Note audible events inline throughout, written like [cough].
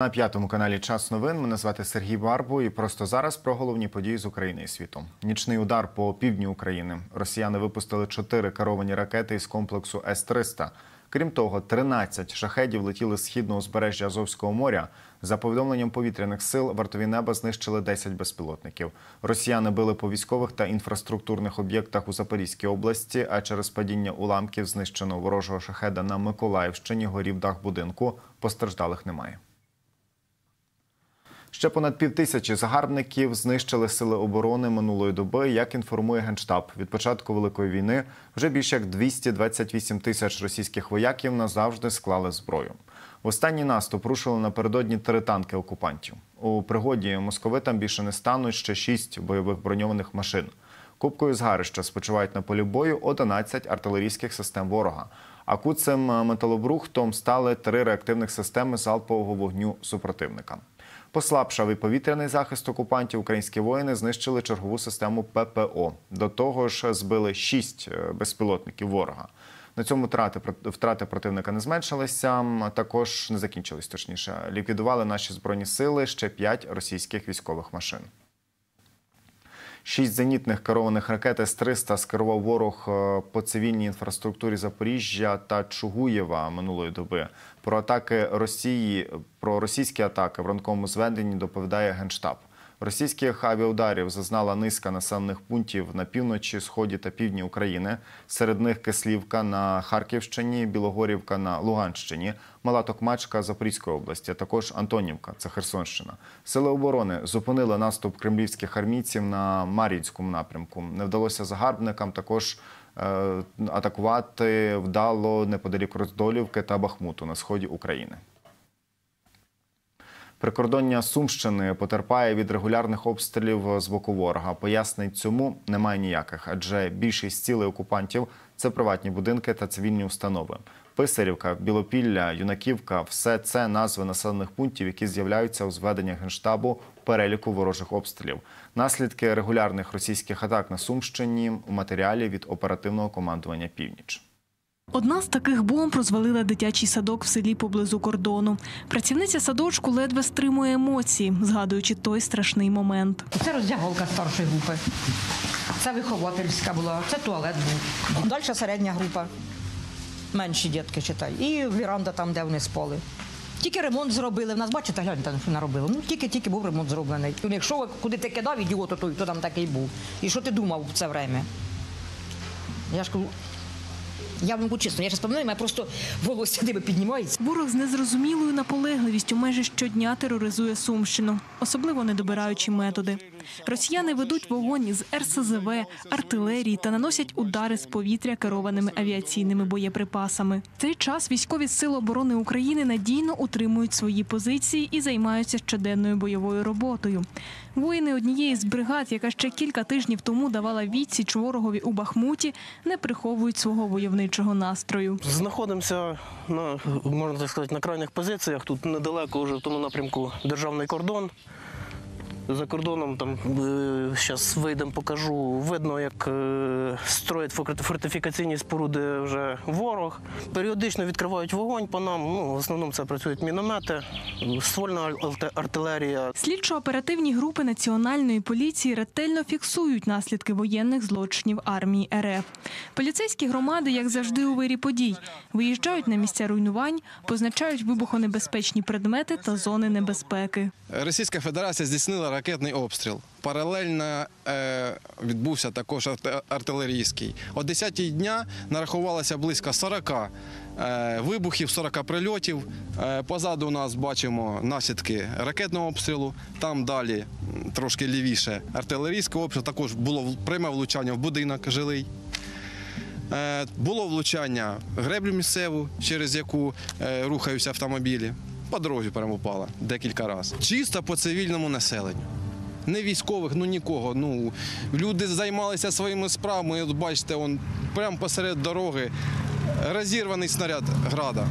На п'ятому каналі Час новин мене звати Сергій Барбу. І просто зараз про головні події з України і світу. Нічний удар по півдню України. Росіяни випустили чотири керовані ракети із комплексу С-300. Крім того, 13 шахедів летіли з східного узбережжя Азовського моря. За повідомленням повітряних сил, вартові неба знищили 10 безпілотників. Росіяни били по військових та інфраструктурних об'єктах у Запорізькій області. А через падіння уламків знищено ворожого шахеда на Миколаївщині. Горів дах будинку. Постраждалих немає. Ще понад півтисячі загарбників знищили сили оборони минулої доби. Як інформує генштаб, від початку великої війни вже більше як 228 тисяч російських вояків назавжди склали зброю. В останній наступ рушили напередодні три танки окупантів. У пригоді московитам більше не стануть ще шість бойових броньованих машин. Кубкою згарища спочивають на полі бою 11 артилерійських систем ворога. А куцем металобрухтом стали три реактивних системи залпового вогню супротивника. Послабшав і повітряний захист окупантів. Українські воїни знищили чергову систему ППО. До того ж, збили шість безпілотників ворога. На цьому втрати, втрати противника не зменшилися. Також не закінчились точніше. Ліквідували наші збройні сили ще п'ять російських військових машин. Шість зенітних керованих ракет С-300 скерував ворог по цивільній інфраструктурі Запоріжжя та Чугуєва минулої доби. Про атаки Росії, про російські атаки в ранковому зведенні доповідає Генштаб. Російських авіаударів зазнала низка населених пунктів на півночі, сході та півдні України. Серед них Кислівка на Харківщині, Білогорівка на Луганщині, Мала Токмачка Запорізької області, а також Антонівка, це Херсонщина. Сили оборони зупинили наступ кремлівських армійців на Мар'їнському напрямку. Не вдалося загарбникам також е, атакувати вдало неподалік Роздолівки та Бахмуту на сході України. Прикордоння Сумщини потерпає від регулярних обстрілів з боку ворога. Пояснень цьому немає ніяких, адже більшість цілей окупантів це приватні будинки та цивільні установи. Писарівка, Білопілля, Юнаківка все це назви населених пунктів, які з'являються у зведеннях генштабу переліку ворожих обстрілів. Наслідки регулярних російських атак на Сумщині у матеріалі від оперативного командування Північ. Одна з таких бомб розвалила дитячий садок в селі поблизу кордону. Працівниця садочку ледве стримує емоції, згадуючи той страшний момент. Це роздяголка старшої групи. Це виховательська була, це туалет був. Далі середня група. Менші дітки читай. І віранда там, де вони спали. Тільки ремонт зробили. В нас, бачите, гляньте, що наробили. Ну, тільки-тільки був ремонт зроблений. Якщо куди ти кидав ідіот, то, то там такий був. І що ти думав в це время? Я ж кажу, я вам кажу чесно, я зараз пам'ятаю, мене просто волосся диби піднімається. Ворог з незрозумілою наполегливістю майже щодня тероризує Сумщину, особливо недобираючи методи. Росіяни ведуть вогонь з РСЗВ, артилерії та наносять удари з повітря керованими авіаційними боєприпасами. Цей час військові сили оборони України надійно утримують свої позиції і займаються щоденною бойовою роботою. Воїни однієї з бригад, яка ще кілька тижнів тому давала відсіч ворогові у Бахмуті, не приховують свого войовничого настрою. Знаходимося на можна так сказати на крайніх позиціях. Тут недалеко вже в тому напрямку державний кордон. За кордоном там зараз вийдемо, покажу. Видно, як е, строять фортифікаційні споруди вже ворог. Періодично відкривають вогонь по нам. Ну, в основному це працюють міномети, ствольна артилерія. Слідчо-оперативні групи національної поліції ретельно фіксують наслідки воєнних злочинів армії РФ. Поліцейські громади, як завжди, у вирі подій, виїжджають на місця руйнувань, позначають вибухонебезпечні предмети та зони небезпеки. Російська Федерація здійснила ракетний обстріл. Паралельно е, відбувся також артилерійський. О 10-й дня нарахувалося близько 40 е, вибухів, 40 прильотів. Е, позаду нас бачимо наслідки ракетного обстрілу. Там далі трошки лівіше артилерійський обстріл. Також було пряме влучання в будинок жилий. Е, було влучання в греблю місцеву, через яку е, рухаються автомобілі. По дорозі прямо впала декілька разів. Чисто по цивільному населенню. Не військових, ну нікого. Ну люди займалися своїми справами. От бачите, он прямо посеред дороги розірваний снаряд града.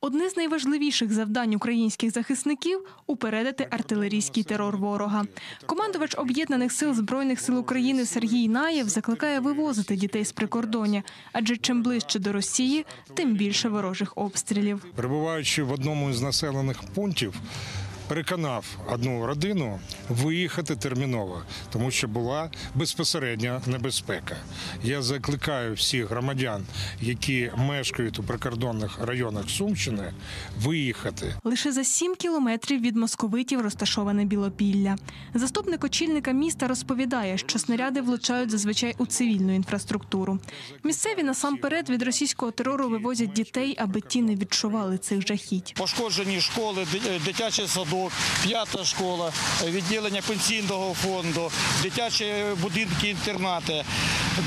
Одне з найважливіших завдань українських захисників упередити артилерійський терор ворога. Командувач об'єднаних сил збройних сил України Сергій Наєв закликає вивозити дітей з прикордоння, адже чим ближче до Росії, тим більше ворожих обстрілів. перебуваючи в одному із населених пунктів, переконав одну родину виїхати терміново, тому що була безпосередня небезпека. Я закликаю всіх громадян, які мешкають у прикордонних районах Сумщини, виїхати. Лише за сім кілометрів від московитів розташоване Білопілля. Заступник очільника міста розповідає, що снаряди влучають зазвичай у цивільну інфраструктуру. Місцеві насамперед від російського терору вивозять дітей, аби ті не відчували цих жахіть. Пошкоджені школи, ди- е, дитячий садок, п'ята школа, відділення пенсійного фонду, дитячі будинки, інтернати,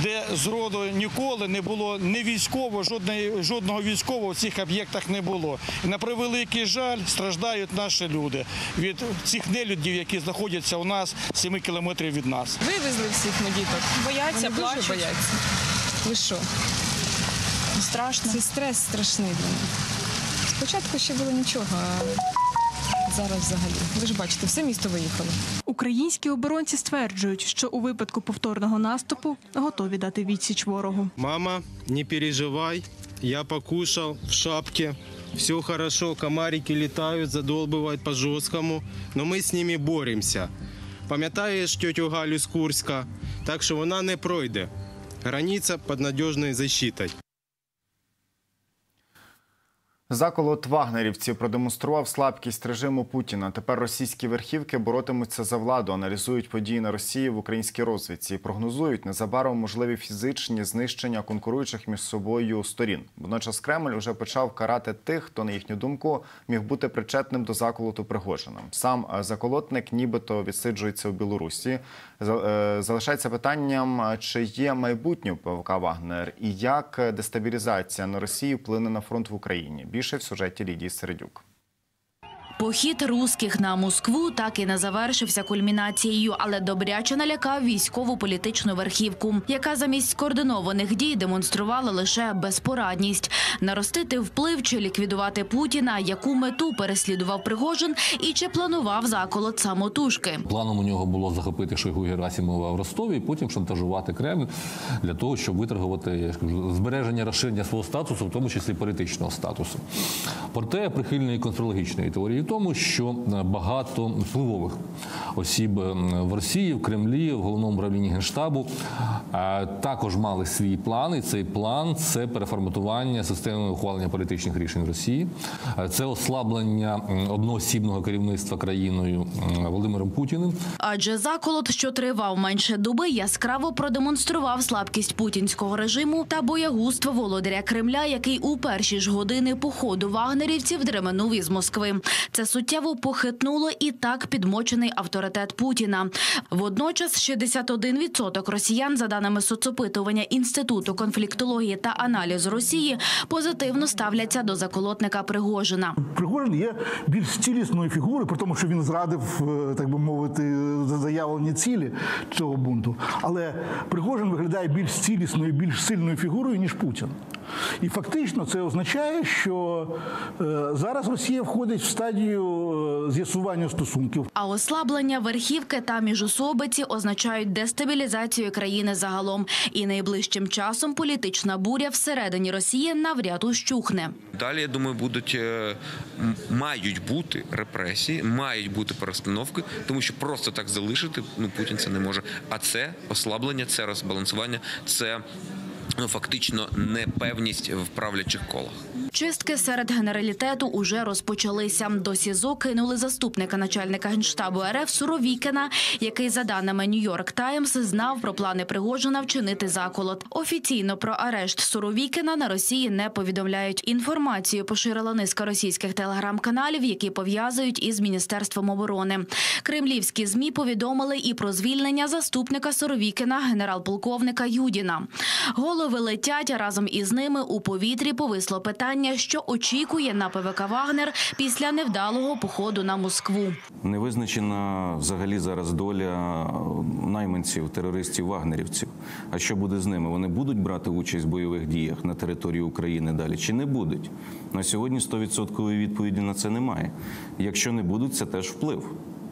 де зроду ніколи не було ні військового, жодної, жодного військового в цих об'єктах не було. І на превеликий жаль страждають наші люди від цих нелюдів, які знаходяться у нас 7 кілометрів від нас. Вивезли всіх ми діток. Бояться, Вони плачуть. бояться. Ви що? Страшно. Це стрес страшний для них. Спочатку ще було нічого, зараз взагалі. Ви ж бачите, все місто виїхало. Українські оборонці стверджують, що у випадку повторного наступу готові дати відсіч ворогу. Мама, не переживай, я покушал в шапке. Все хорошо, комарики летают, задолбывают по жесткому, но ми з ними боремося. Пам'ятаєш тетю Галю з Курська? Так що вона не пройде. Границя під надіжною защитою. Заколот вагнерівців продемонстрував слабкість режиму Путіна. Тепер російські верхівки боротимуться за владу, аналізують події на Росії в українській розвідці і прогнозують незабаром можливі фізичні знищення конкуруючих між собою сторін. Водночас Кремль уже почав карати тих, хто на їхню думку міг бути причетним до заколоту Пригожина. Сам е, заколотник нібито відсиджується у Білорусі. Е, Залишається питанням, е, чи є майбутнє ПВК Вагнер і як дестабілізація на Росії вплине на фронт в Україні. Більше в сюжеті Лідії Середюк. Похід русських на Москву так і не завершився кульмінацією, але добряче налякав військову політичну верхівку, яка замість скоординованих дій демонструвала лише безпорадність наростити вплив чи ліквідувати Путіна, яку мету переслідував Пригожин і чи планував заколот самотужки. Планом у нього було захопити Шойгу Герасимова в Ростові потім шантажувати Кремль для того, щоб виторгувати я кажу, збереження розширення свого статусу, в тому числі політичного статусу. Проте я прихильний конспірологічної теорії тому, що е, багато впливових осіб е, в Росії, в Кремлі, в головному управлінні генштабу е, також мали свій план. І цей план це переформатування системи ухвалення політичних рішень Росії, це ослаблення одноосібного керівництва країною Володимиром Путіним. Адже заколот, що тривав менше доби, яскраво продемонстрував слабкість путінського режиму та боягузтво володаря Кремля, який у перші ж години походу вагнерівців дременув із Москви. Це суттєво похитнуло і так підмочений авторитет Путіна. Водночас 61% росіян, за даними соцопитування Інституту конфліктології та аналізу Росії, позитивно ставляться до заколотника Пригожина. Пригожин є більш цілісною фігурою, при тому, що він зрадив, е, так би мовити, заявлені цілі цього бунту. Але Пригожин виглядає більш цілісною, більш сильною фігурою, ніж Путін. І фактично це означає, що е, зараз Росія входить в стадію е, з'ясування стосунків. А ослаблення верхівки та міжособиці означають дестабілізацію країни загалом. І найближчим часом політична буря всередині Росії навряд ущухне. Далі, я думаю, будуть е, мають бути репресії, мають бути перестановки, тому що просто так залишити ну Путін це не може. А це ослаблення, це розбалансування, це ну фактично непевність в правлячих колах. Чистки серед генералітету уже розпочалися. До СІЗО кинули заступника начальника генштабу РФ Суровікіна, який, за даними Нью-Йорк Таймс, знав про плани Пригожина вчинити заколот. Офіційно про арешт Суровікіна на Росії не повідомляють. Інформацію поширила низка російських телеграм-каналів, які пов'язують із міністерством оборони. Кремлівські змі повідомили і про звільнення заступника Суровікіна, генерал-полковника Юдіна. Голови летять разом із ними у повітрі повисло питання. що очікує на ПВК Вагнер після невдалого походу на Москву. Не визначена взагалі зараз доля найманців, терористів, вагнерівців. А що буде з ними? Вони будуть брати участь в бойових діях на території України далі чи не будуть? На сьогодні 100% відповіді на це немає. Якщо не будуть, це теж вплив.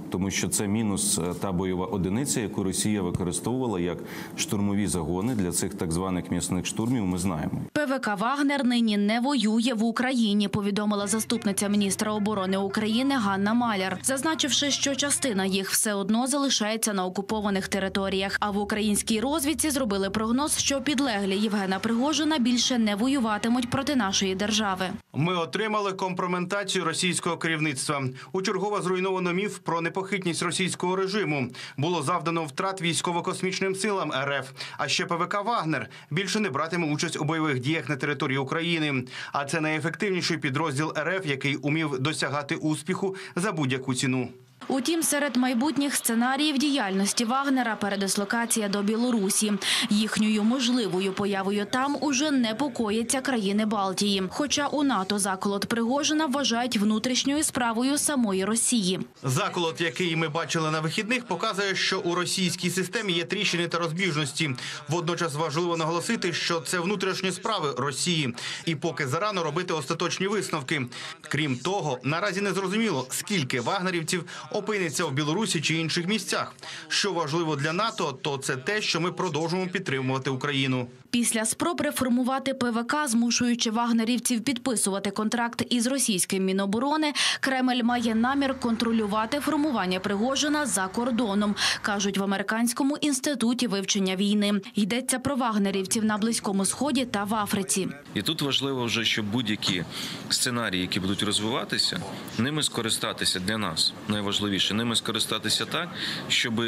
Тому що це мінус е, та бойова одиниця, яку Росія використовувала як штурмові загони для цих так званих м'ясних штурмів. Ми знаємо. ПВК Вагнер нині не воює в Україні, повідомила заступниця міністра оборони України Ганна Маляр, зазначивши, що частина їх все одно залишається на окупованих територіях. А в українській розвідці зробили прогноз, що підлеглі Євгена Пригожина більше не воюватимуть проти нашої держави. Ми отримали компроментацію російського керівництва. Учергово зруйновано міф про непохитність російського режиму. Було завдано втрат військово-космічним силам РФ. А ще ПВК Вагнер більше не братиме участь у бойових діях на території України. А це найефективніший підрозділ РФ, який умів досягати успіху за будь-яку ціну. Утім, серед майбутніх сценаріїв діяльності Вагнера передислокація до Білорусі. Їхньою можливою появою там уже непокоїться країни Балтії. Хоча у НАТО заколот Пригожина вважають внутрішньою справою самої Росії. Заколот, який ми бачили на вихідних, показує, що у російській системі є тріщини та розбіжності. Водночас важливо наголосити, що це внутрішні справи Росії, і поки зарано робити остаточні висновки. Крім того, наразі не зрозуміло, скільки вагнерівців опиниться в Білорусі чи інших місцях. Що важливо для НАТО, то це те, що ми продовжуємо підтримувати Україну. Після спроб реформувати ПВК, змушуючи вагнерівців підписувати контракт із російським міноборони, Кремль має намір контролювати формування Пригожина за кордоном, кажуть в американському інституті вивчення війни. Йдеться про вагнерівців на близькому сході та в Африці. І тут важливо вже, щоб будь-які сценарії, які будуть розвиватися, ними скористатися для нас. Найважливіше ними скористатися так, щоб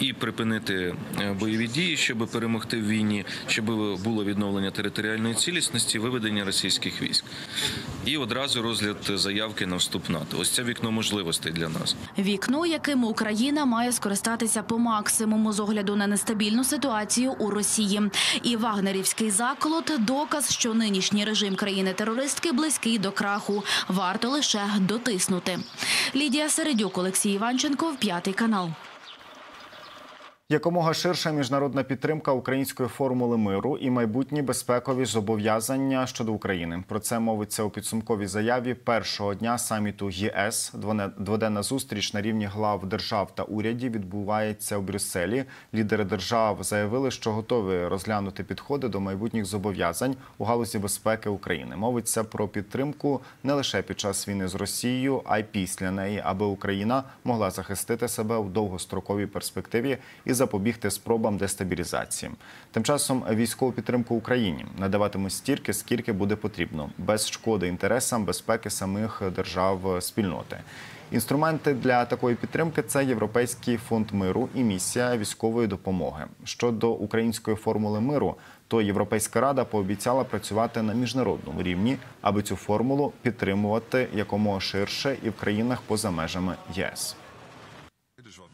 і припинити е, бойові дії, щоб перемогти в війні, щоб було відновлення територіальної цілісності, виведення російських військ, і одразу розгляд заявки на вступ НАТО. Ось це вікно можливостей для нас. Вікно, яким Україна має скористатися по максимуму з огляду на нестабільну ситуацію у Росії. І вагнерівський заколот – доказ, що нинішній режим країни-терористки близький до краху. Варто лише дотиснути. Лідія Середюк, Олексій Іванченко, п'ятий канал. Якомога ширша міжнародна підтримка української формули миру і майбутні безпекові зобов'язання щодо України. Про це мовиться у підсумковій заяві першого дня саміту ЄС. Дводенна зустріч на рівні глав держав та урядів відбувається у Брюсселі. Лідери держав заявили, що готові розглянути підходи до майбутніх зобов'язань у галузі безпеки України. Мовиться про підтримку не лише під час війни з Росією, а й після неї, аби Україна могла захистити себе у довгостроковій перспективі і запобігти спробам дестабілізації. Тим часом військову підтримку Україні надаватимуть стільки, скільки буде потрібно, без шкоди інтересам безпеки самих держав спільноти. Інструменти для такої підтримки це Європейський фонд миру і місія військової допомоги. Щодо української формули миру, то Європейська рада пообіцяла працювати на міжнародному рівні, аби цю формулу підтримувати якомога ширше і в країнах поза межами ЄС.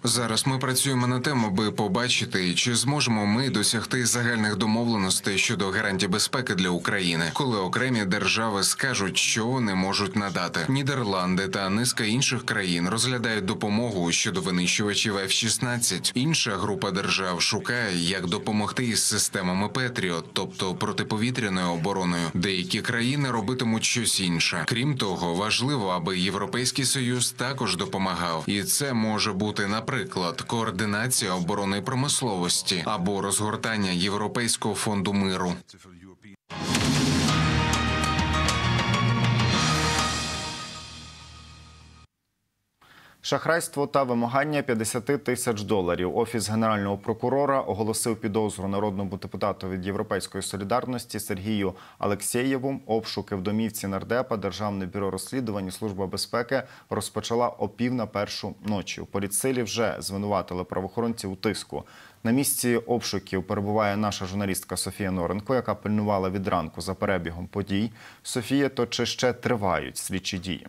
Зараз ми працюємо над тим, аби побачити, чи зможемо ми досягти загальних домовленостей щодо гарантій безпеки для України, коли окремі держави скажуть, що вони можуть надати. Нідерланди та низка інших країн розглядають допомогу щодо винищувачів F-16. Інша група держав шукає, як допомогти із системами Петріот, тобто протиповітряною обороною. Деякі країни робитимуть щось інше. Крім того, важливо, аби європейський союз також допомагав, і це може бути наприклад, координація оборони промисловості або розгортання Європейського фонду миру. Шахрайство та вимагання 50 тисяч доларів. Офіс генерального прокурора оголосив підозру народному депутату від Європейської солідарності Сергію Алексєєву. Обшуки в домівці нардепа Державне бюро розслідувань служба безпеки розпочала о пів на першу ночі. У поліцилі вже звинуватили правоохоронців у тиску. На місці обшуків перебуває наша журналістка Софія Норенко, яка пильнувала від ранку за перебігом подій. Софія, то чи ще тривають слідчі дії?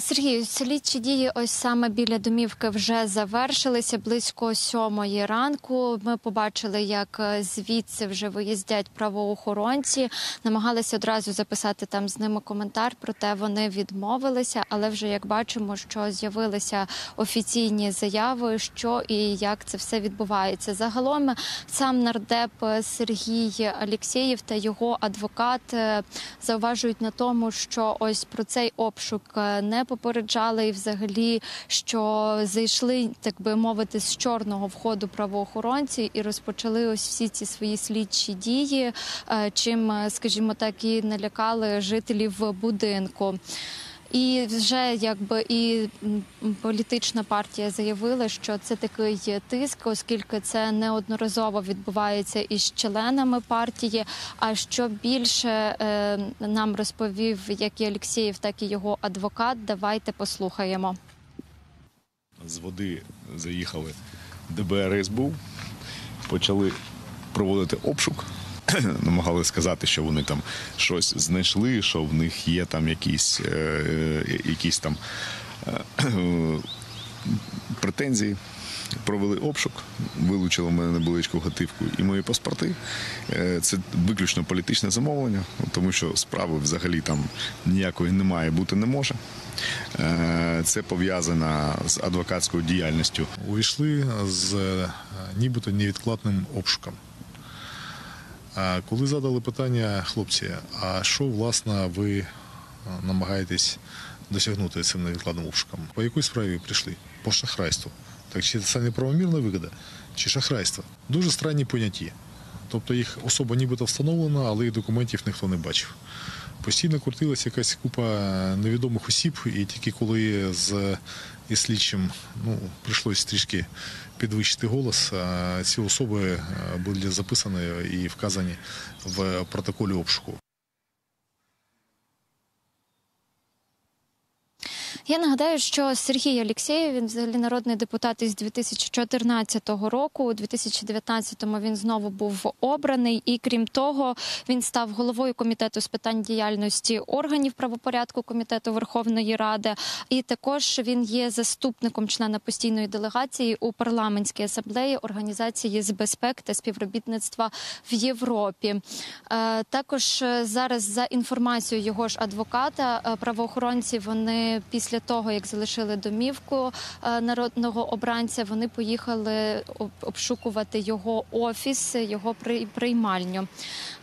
Сергію, слідчі дії ось саме біля домівки вже завершилися близько сьомої ранку. Ми побачили, як е, звідси вже виїздять правоохоронці. Намагалися одразу записати там з ними коментар, проте вони відмовилися. Але вже як бачимо, що з'явилися офіційні заяви, що і як це все відбувається. Загалом сам нардеп Сергій Алєксєєв та його адвокат е, зауважують на тому, що ось про цей обшук е, не попереджали, і взагалі, що зайшли, так би мовити, з чорного входу правоохоронці і розпочали ось всі ці свої слідчі дії, е, чим, е, скажімо так, і налякали жителів будинку. І вже якби і політична партія заявила, що це такий тиск, оскільки це неодноразово відбувається із членами партії. А що більше е, нам розповів як і Олексєєв, так і його адвокат. Давайте послухаємо. З води заїхали ДБР СБУ, почали проводити обшук. [clears throat] Намагали сказати, що вони там щось знайшли, що в них є там якісь, е, е, якісь там е, [clears throat] претензії. Провели обшук, вилучили в мене невеличку готивку і мої паспорти. Це виключно політичне замовлення, тому що справи взагалі там ніякої немає, бути не може. Це пов'язано з адвокатською діяльністю. увійшли з нібито невідкладним обшуком. Коли задали питання хлопці, а що власне ви е, намагаєтесь досягнути цим невідкладним обшуком? По якій справі прийшли? По шахрайству. Так чи це неправомірна вигода, чи шахрайство? Дуже странні поняття. Тобто їх особа нібито встановлена, але їх документів ніхто не бачив. Постійно крутилася якась купа невідомих осіб, і тільки коли з і слідчим ну, прийшлося трішки підвищити голос, ці особи були записані і вказані в протоколі обшуку. Я нагадаю, що Сергій Алєксєєв, він взагалі народний депутат із 2014 року. У 2019-му він знову був обраний, і крім того, він став головою комітету з питань діяльності органів правопорядку комітету Верховної Ради. І також він є заступником члена постійної делегації у парламентській асамблеї організації з безпеки та співробітництва в Європі. Е, Також е, зараз за інформацією його ж адвоката, е, правоохоронці вони після того, як залишили домівку е, народного обранця, вони поїхали обшукувати його офіс, його при- приймальню.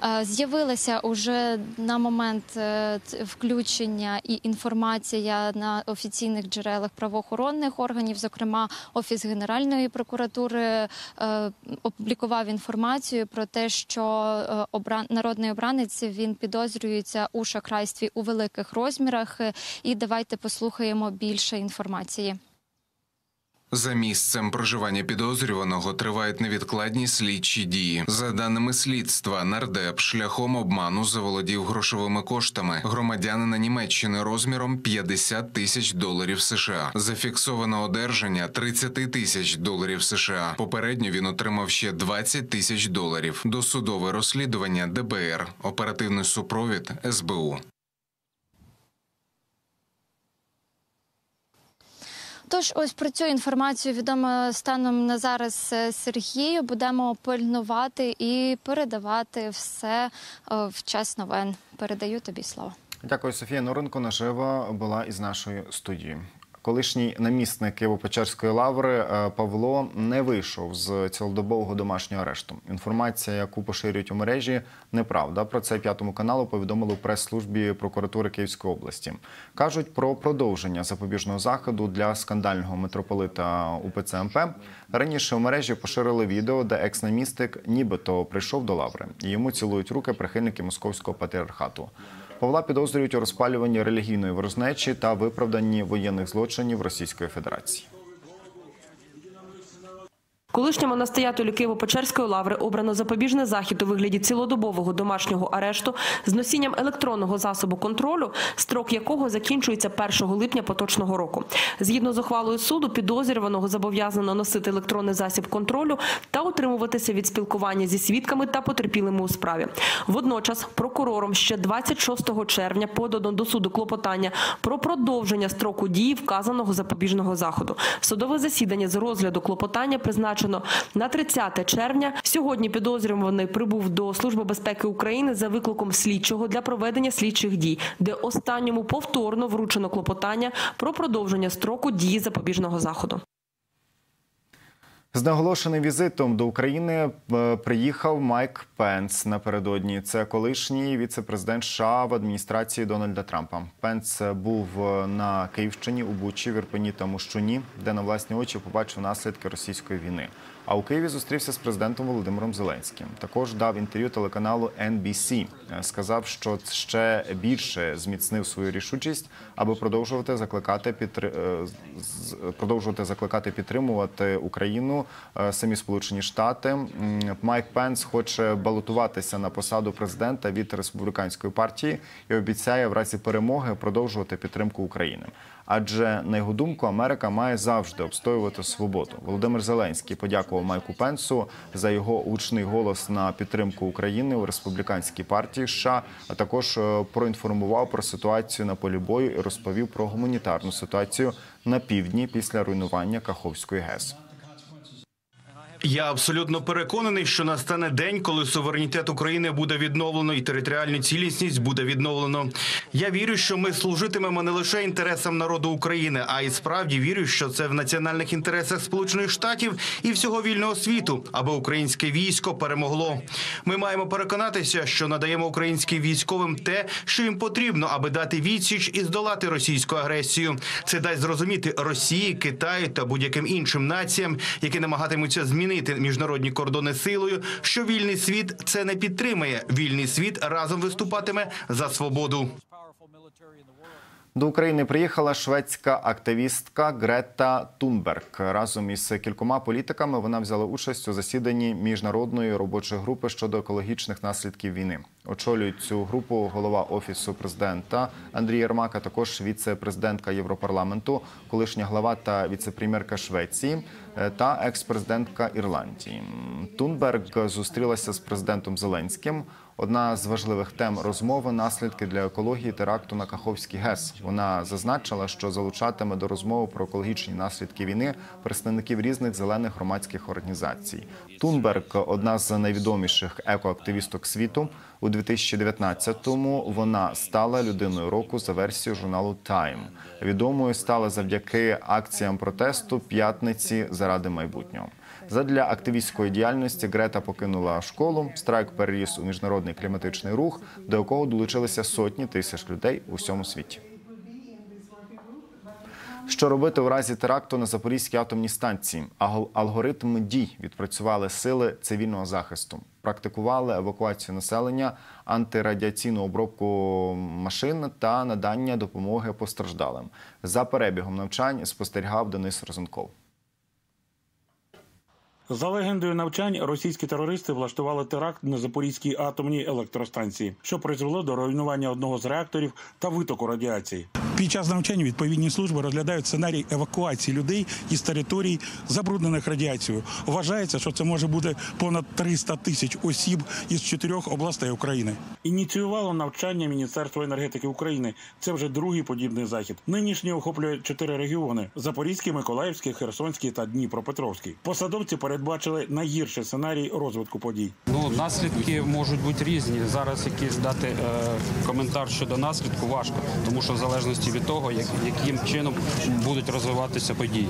Е, З'явилася уже на момент е, включення і інформація на офіційних джерелах правоохоронних органів, зокрема офіс Генеральної прокуратури опублікував інформацію про те, що народний обранець він підозрюється у шахрайстві у великих розмірах. І давайте послухаємо більше інформації. За місцем проживання підозрюваного тривають невідкладні слідчі дії. За даними слідства, нардеп шляхом обману заволодів грошовими коштами громадянина Німеччини розміром 50 тисяч доларів США. Зафіксовано одержання 30 тисяч доларів США. Попередньо він отримав ще 20 тисяч доларів. Досудове розслідування ДБР, оперативний супровід СБУ. Тож, ось про цю інформацію відомо станом на зараз е, Сергію. Будемо пильнувати і передавати все е, в час новин. Передаю тобі слово. Дякую, Софія Норенко наживо була із нашою студією. Колишній намісник Києво-Печерської лаври е, Павло не вийшов з цілодобового домашнього арешту. Інформація, яку поширюють у мережі, неправда. Про це п'ятому каналу повідомили у прес-службі прокуратури Київської області. кажуть про продовження запобіжного заходу для скандального митрополита УПЦ МП. Раніше у мережі поширили відео, де екс-намістик нібито прийшов до лаври і йому цілують руки прихильники московського патріархату. Павла підозрюють у розпалюванні релігійної ворожнечі та виправданні воєнних злочинів Російської Федерації. Колишньому настоятелю Києво-Печерської лаври обрано запобіжний захід у вигляді цілодобового домашнього арешту з носінням електронного засобу контролю, строк якого закінчується 1 липня поточного року. Згідно з ухвалою суду, підозрюваного зобов'язано носити електронний засіб контролю та утримуватися від спілкування зі свідками та потерпілими у справі. Водночас прокурором ще 26 червня подано до суду клопотання про продовження строку дії вказаного запобіжного заходу. Судове засідання з розгляду клопотання призначено на 30 червня. Сьогодні підозрюваний прибув до Служби безпеки України за викликом слідчого для проведення слідчих дій, де останньому повторно вручено клопотання про продовження строку дії запобіжного заходу. З наголошеним візитом до України е, приїхав Майк Пенс напередодні. Це колишній віце-президент США в адміністрації Дональда Трампа. Пенс був е, на Київщині у Бучі, Вірпені та Мущуні, де на власні очі побачив наслідки російської війни. А у Києві зустрівся з президентом Володимиром Зеленським. Також дав інтерв'ю телеканалу NBC. Сказав, що ще більше зміцнив свою рішучість, аби продовжувати закликати підтри... е, продовжувати закликати підтримувати Україну е, самі Сполучені Штати. Майк Пенс хоче балотуватися на посаду президента від республіканської партії і обіцяє в разі перемоги продовжувати підтримку України. Адже на його думку, Америка має завжди обстоювати свободу. Володимир Зеленський подякував Майку Пенсу за його гучний голос на підтримку України у республіканській партії США, а також е, проінформував про ситуацію на полі бою і розповів про гуманітарну ситуацію на півдні після руйнування Каховської ГЕС. Я абсолютно переконаний, що настане день, коли суверенітет України буде відновлено і територіальну цілісність буде відновлено. Я вірю, що ми служитимемо не лише інтересам народу України, а й справді вірю, що це в національних інтересах Сполучених Штатів і всього вільного світу, аби українське військо перемогло. Ми маємо переконатися, що надаємо українським військовим те, що їм потрібно, аби дати відсіч і здолати російську агресію. Це дасть зрозуміти Росії, Китаю та будь-яким іншим націям, які намагатимуться змінити міжнародні кордони силою, що вільний світ це не підтримує. Вільний світ разом виступатиме за свободу. До України приїхала шведська активістка Грета Тунберг. Разом із кількома політиками вона взяла участь у засіданні міжнародної робочої групи щодо екологічних наслідків війни. Очолюють цю групу голова офісу президента Андрій Єрмак, також віце-президентка Європарламенту, колишня глава та віце-прем'єрка Швеції е, та екс-президентка Ірландії. Тунберг зустрілася з президентом Зеленським. Одна з важливих тем розмови наслідки для екології теракту на Каховський ГЕС. Вона зазначила, що залучатиме до розмови про екологічні наслідки війни представників різних зелених громадських організацій. Тунберг одна з найвідоміших екоактивісток світу. У 2019-му вона стала людиною року за версією журналу Time. Відомою стала завдяки акціям протесту п'ятниці заради майбутнього. Задля активістської діяльності Грета покинула школу. Страйк переріс у міжнародний кліматичний рух, до якого долучилися сотні тисяч людей у всьому світі. Що робити у разі теракту на Запорізькій атомній станції? Ал- Алгоритм дій відпрацювали сили цивільного захисту, практикували евакуацію населення, антирадіаційну обробку машин та надання допомоги постраждалим. За перебігом навчань спостерігав Денис Розенков. За легендою навчань, російські терористи влаштували теракт на Запорізькій атомній електростанції, що призвело до руйнування одного з реакторів та витоку радіації. Під час навчань відповідні служби розглядають сценарій евакуації людей із територій, забруднених радіацією. Вважається, що це може бути понад 300 тисяч осіб із чотирьох областей України. Ініціювало навчання Міністерство енергетики України. Це вже другий подібний захід. Нинішній охоплює чотири регіони: Запорізький, Миколаївський, Херсонський та Дніпропетровський. Посадовці передбачили найгірший сценарій розвитку подій. Ну, наслідки можуть бути різні. Зараз якийсь дати е, коментар щодо наслідку важко, тому що в залежності від того, як, яким чином будуть розвиватися події.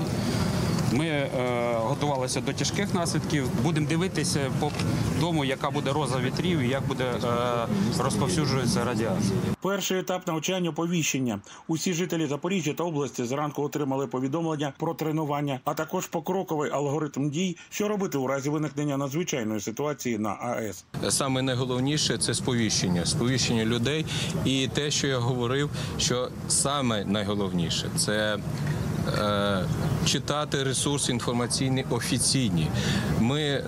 Ми е, готувалися до тяжких наслідків. Будемо дивитися по тому, яка буде роза вітрів і як буде е, розповсюджуватися радіація. Перший етап навчання оповіщення. Усі жителі Запоріжжя та області зранку отримали повідомлення про тренування, а також покроковий алгоритм дій, що робити у разі виникнення надзвичайної ситуації на АЕС. Саме найголовніше це сповіщення, сповіщення людей. І те, що я говорив, що саме найголовніше це е, читати ресурси інформаційні офіційні. Ми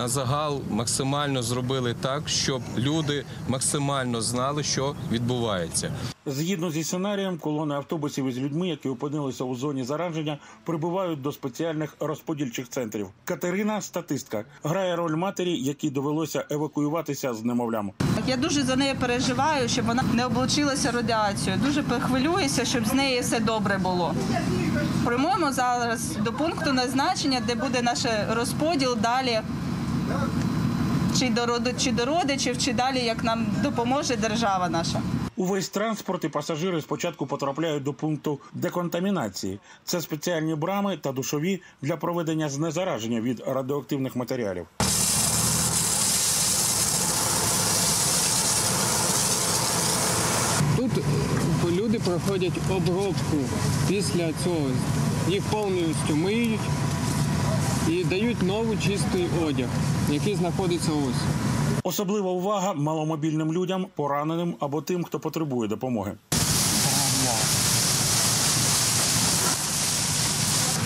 на загал максимально зробили так, щоб люди максимально знали, що відбувається. Згідно зі сценарієм, колони автобусів із людьми, які опинилися у зоні зараження, прибувають до спеціальних розподільчих центрів. Катерина, статистка, грає роль матері, якій довелося евакуюватися з немовлям. Я дуже за нею переживаю, щоб вона не облучилася радіацією. Дуже хвилююся, щоб з нею все добре було. Приймемо зараз до пункту назначення, де буде наш розподіл далі. Чи до, роду- чи до родичів, чи далі як нам допоможе держава наша. Увесь транспорт і пасажири спочатку потрапляють до пункту деконтамінації. Це спеціальні брами та душові для проведення знезараження від радіоактивних матеріалів. Тут люди проходять обробку після цього. Їх повністю миють і дають новий чистий одяг, який знаходиться ось. Особлива увага маломобільним людям, пораненим або тим, хто потребує допомоги.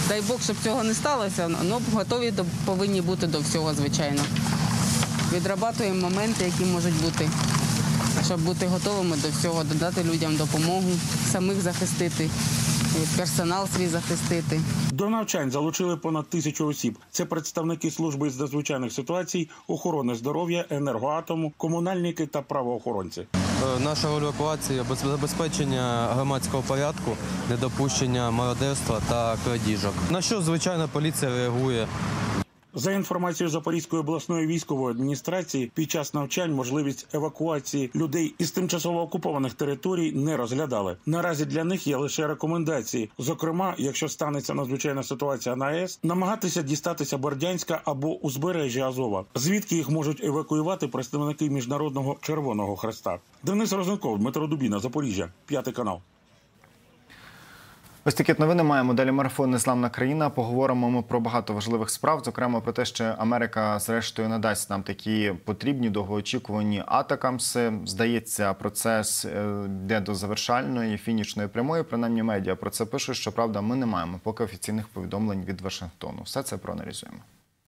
Дай Бог, щоб цього не сталося, але готові до, повинні бути до всього, звичайно. Відрабатуємо моменти, які можуть бути, щоб бути готовими до всього, додати людям допомогу, самих захистити, персонал свій захистити. До навчань залучили понад тисячу осіб. Це представники служби з надзвичайних ситуацій, охорони здоров'я, енергоатому, комунальники та правоохоронці. Е, Наша роль евакуації – забезпечення громадського порядку, недопущення мародерства та крадіжок. На що звичайно поліція реагує? За інформацією Запорізької обласної військової адміністрації, під час навчань можливість евакуації людей із тимчасово окупованих територій не розглядали. Наразі для них є лише рекомендації. Зокрема, якщо станеться надзвичайна ситуація на АЕС, намагатися дістатися Бордянська або узбережжя Азова, звідки їх можуть евакуювати представники міжнародного Червоного Хреста. Денис Розенков, Дмитро Дубіна, Запоріжжя, п'ятий канал. Ось такі новини маємо. Далі марафон Незламна країна. Поговоримо ми про багато важливих справ, зокрема про те, що Америка зрештою надасть нам такі потрібні довгоочікувані атакамси. Здається, процес е, йде до завершальної фінішної прямої. Принаймні медіа про це пишуть. Щоправда, ми не маємо поки офіційних повідомлень від Вашингтону. Все це проаналізуємо.